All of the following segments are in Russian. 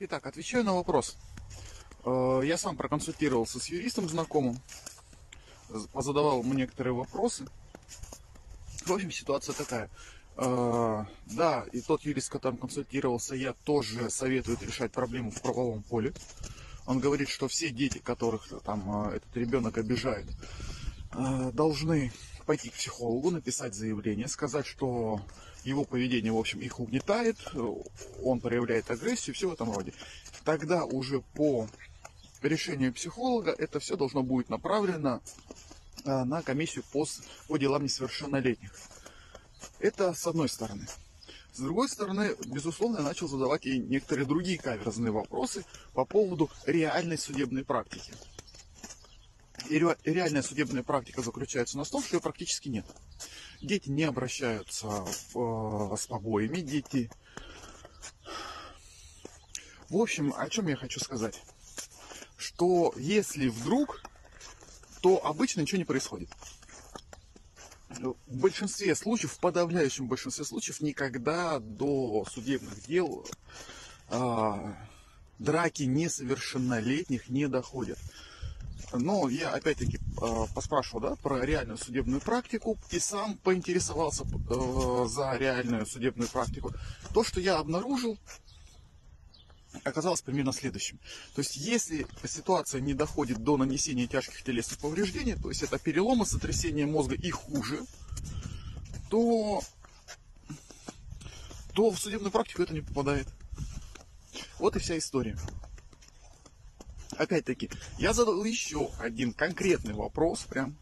Итак, отвечаю на вопрос. Э, Я сам проконсультировался с юристом знакомым, задавал ему некоторые вопросы. В общем, ситуация такая. Э, Да, и тот юрист, с которым консультировался, я тоже советует решать проблему в правовом поле. Он говорит, что все дети, которых там э, этот ребенок обижает, должны пойти к психологу, написать заявление, сказать, что его поведение, в общем, их угнетает, он проявляет агрессию, все в этом роде. Тогда уже по решению психолога это все должно будет направлено э, на комиссию по, по делам несовершеннолетних. Это с одной стороны. С другой стороны, безусловно, я начал задавать и некоторые другие каверзные вопросы по поводу реальной судебной практики. И ре- реальная судебная практика заключается в том, что ее практически нет. Дети не обращаются в, э, с побоями, дети... В общем, о чем я хочу сказать? Что если вдруг, то обычно ничего не происходит. В большинстве случаев, в подавляющем большинстве случаев, никогда до судебных дел а, драки несовершеннолетних не доходят. Но я опять-таки э, поспрашивал да, про реальную судебную практику и сам поинтересовался э, за реальную судебную практику. То, что я обнаружил, оказалось примерно следующим. То есть, если ситуация не доходит до нанесения тяжких телесных повреждений, то есть это переломы, сотрясение мозга и хуже, то, то в судебную практику это не попадает. Вот и вся история. Опять-таки, я задал еще один конкретный вопрос, прям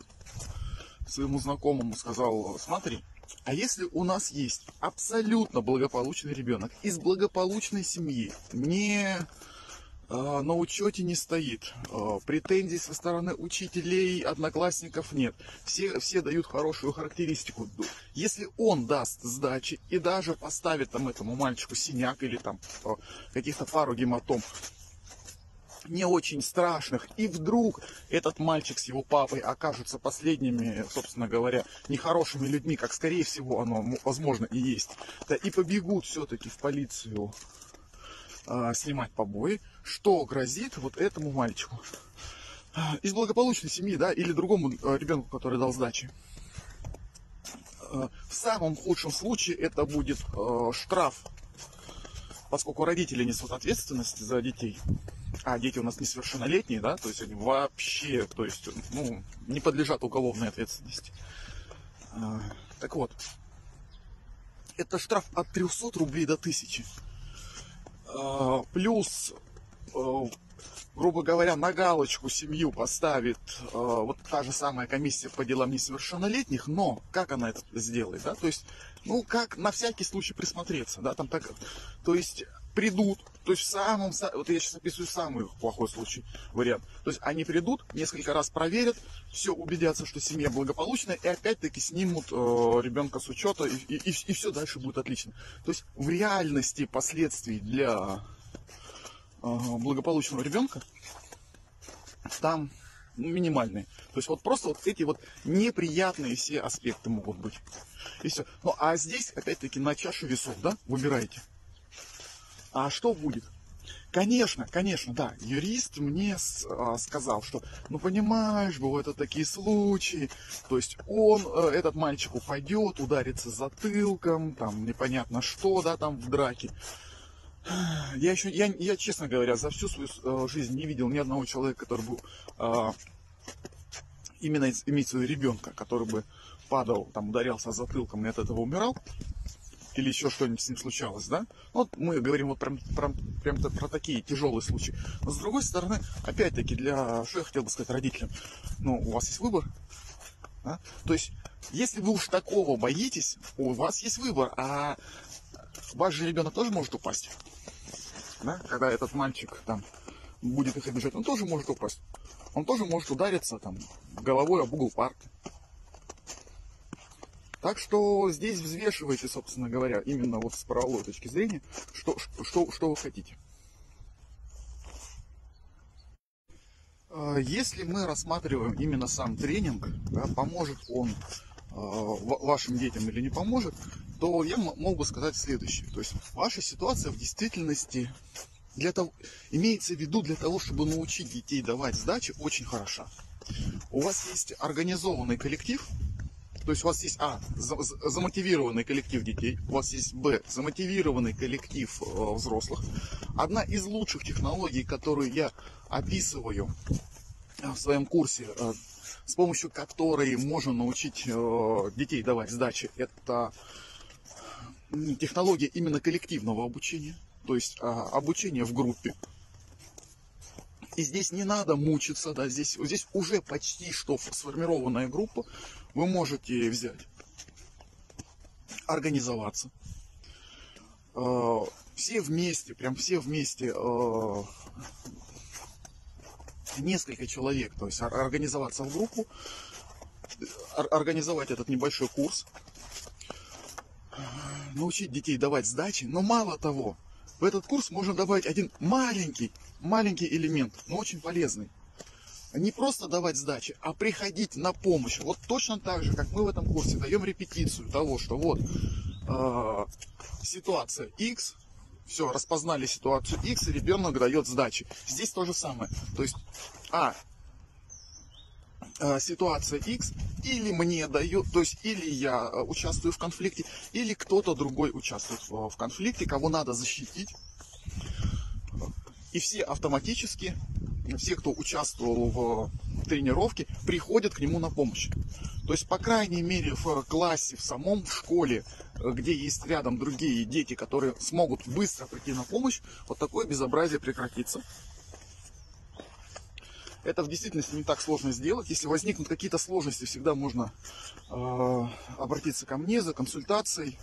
своему знакомому сказал, смотри, а если у нас есть абсолютно благополучный ребенок из благополучной семьи, не э, на учете не стоит, э, претензий со стороны учителей, одноклассников нет, все, все дают хорошую характеристику. Если он даст сдачи и даже поставит там этому мальчику синяк или там э, каких-то пару гематом, не очень страшных, и вдруг этот мальчик с его папой окажутся последними, собственно говоря, нехорошими людьми, как скорее всего оно, возможно, и есть, да, и побегут все-таки в полицию а, снимать побои, что грозит вот этому мальчику А, из благополучной семьи, да, или другому а, ребенку, который дал сдачи. А, В самом худшем случае это будет а, штраф, поскольку родители несут ответственность за детей а дети у нас несовершеннолетние, да, то есть они вообще, то есть, ну, не подлежат уголовной ответственности. А, Так вот, это штраф от 300 рублей до 1000. А, Плюс, э, грубо говоря, на галочку семью поставит вот та же самая комиссия по делам несовершеннолетних, но как она это сделает, да, то есть, ну, как на всякий случай присмотреться, да, там так, то есть придут, то есть в самом, са- вот я сейчас описываю самый плохой случай, вариант. То есть они придут, несколько раз проверят, все убедятся, что семья благополучная, и опять-таки снимут э, ребенка с учета, и, и, все дальше будет отлично. То есть в реальности последствий для э, благополучного ребенка там минимальные. То есть вот просто вот эти вот неприятные все аспекты могут быть. И все. Ну а здесь опять-таки на чашу весов, да, выбирайте. А что будет? Конечно, конечно, да. Юрист мне а, сказал, что, ну понимаешь, бывают вот такие случаи. То есть он, э, этот мальчик упадет, ударится затылком, там непонятно что, да, там в драке. Я еще, я, я, честно говоря, за всю свою э, жизнь не видел ни одного человека, который бы а, именно иметь своего ребенка, который бы падал, там ударялся затылком и от этого умирал или еще что-нибудь с ним случалось, да? Вот мы говорим вот прям, прям, прям та- про такие тяжелые случаи. Но с другой стороны, опять-таки, для, что я хотел бы сказать родителям, ну, у вас есть выбор, да? То есть, если вы уж такого боитесь, у вас есть выбор, а ваш же ребенок тоже может упасть, да? Когда этот мальчик там будет их обижать, он тоже может упасть. Он тоже может удариться там головой об угол парты. Так что здесь взвешивайте, собственно говоря, именно вот с правовой точки зрения, что, что, что вы хотите. А, Если мы рассматриваем именно сам тренинг, да, поможет он ва- вашим детям или не поможет, то я м- мог бы сказать следующее. То есть ваша ситуация в действительности для того, имеется в виду для того, чтобы научить детей давать сдачи, очень хороша. У вас есть организованный коллектив, то есть у вас есть, а, за, за, замотивированный коллектив детей, у вас есть, б, замотивированный коллектив э, взрослых. Одна из лучших технологий, которую я описываю э, в своем курсе, э, с помощью которой можно научить детей давать сдачи, это технология именно коллективного обучения, то есть э, обучение в группе. И здесь не надо мучиться, да, здесь, здесь уже почти что сформированная группа, вы можете взять, организоваться. Э, все вместе, прям все вместе, э, несколько человек, то есть организоваться в группу, организовать этот небольшой курс, научить детей давать сдачи, но мало того, в этот курс можно добавить один маленький, маленький элемент, но очень полезный не просто давать сдачи, а приходить на помощь. Вот точно так же, как мы в этом курсе даем репетицию того, что вот э, ситуация X, все, распознали ситуацию X, и ребенок дает сдачи. Здесь то же самое. То есть, а, ситуация X или мне дает, то есть или я э, участвую в конфликте, или кто-то другой участвует в, конфликте, кого надо защитить. И все автоматически все, кто участвовал в тренировке, приходят к нему на помощь. То есть, по крайней мере, в классе, в самом в школе, где есть рядом другие дети, которые смогут быстро прийти на помощь, вот такое безобразие прекратится. Это в действительности не так сложно сделать. Если возникнут какие-то сложности, всегда можно э, обратиться ко мне за консультацией.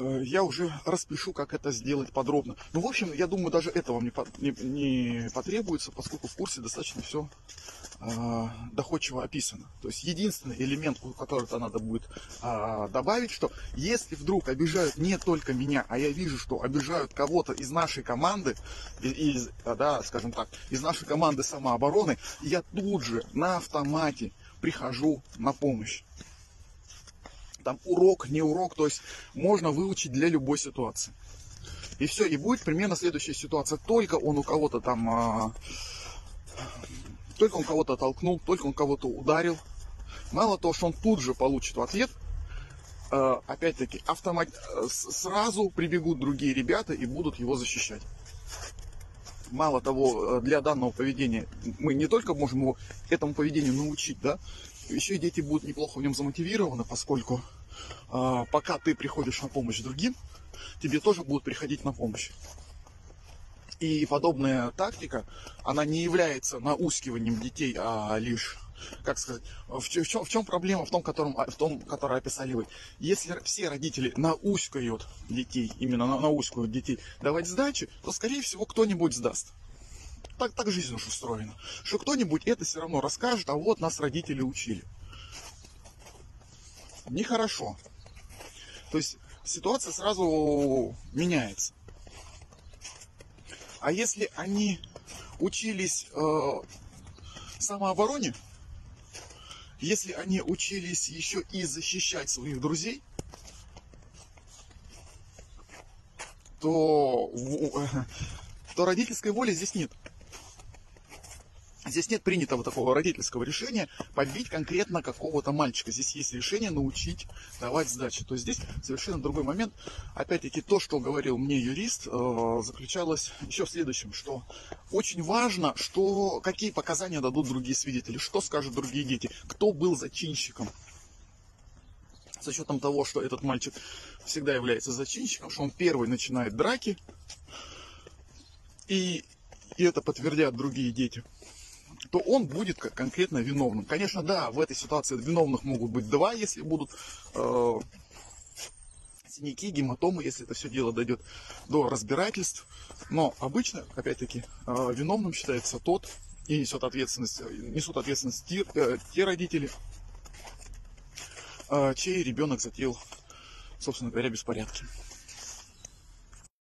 Э, я уже распишу, как это сделать подробно. Ну, в общем, я думаю, даже этого мне не, не потребуется, поскольку в курсе достаточно все э, доходчиво описано. То есть единственный элемент, который-то надо будет э, добавить, что если вдруг обижают не только меня, а я вижу, что обижают кого-то из нашей команды, из, да, скажем так, из нашей команды самообороны, я тут же на автомате прихожу на помощь там урок, не урок, то есть можно выучить для любой ситуации. И все, и будет примерно следующая ситуация. Только он у кого-то там, а, только он кого-то толкнул, только он кого-то ударил. Мало того, что он тут же получит в ответ, а, опять-таки, автомат... сразу прибегут другие ребята и будут его защищать. Мало того, для данного поведения мы не только можем его этому поведению научить, да, еще и дети будут неплохо в нем замотивированы, поскольку э, пока ты приходишь на помощь другим, тебе тоже будут приходить на помощь. И подобная тактика, она не является наускиванием детей, а лишь, как сказать, в, чем, в чем проблема в том, котором, в том, который описали вы. Если все родители наускают детей, именно наускают детей давать сдачи, то, скорее всего, кто-нибудь сдаст так, так жизнь уж устроена. Что кто-нибудь это все равно расскажет, а вот нас родители учили. Нехорошо. То есть ситуация сразу меняется. А если они учились э, самообороне, если они учились еще и защищать своих друзей, то, то родительской воли здесь нет. Здесь нет принятого такого родительского решения побить конкретно какого-то мальчика. Здесь есть решение научить давать сдачи. То есть здесь совершенно другой момент. Опять-таки то, что говорил мне юрист, э, заключалось еще в следующем, что очень важно, что, какие показания дадут другие свидетели, что скажут другие дети, кто был зачинщиком. С учетом того, что этот мальчик всегда является зачинщиком, что он первый начинает драки, и, и это подтвердят другие дети то он будет конкретно виновным. Конечно, да, в этой ситуации виновных могут быть два, если будут э, синяки, гематомы, если это все дело дойдет до разбирательств. Но обычно, опять-таки, э, виновным считается тот, и несет ответственность, несут ответственность те, э, те родители, э, чей ребенок затеял, собственно говоря, беспорядки.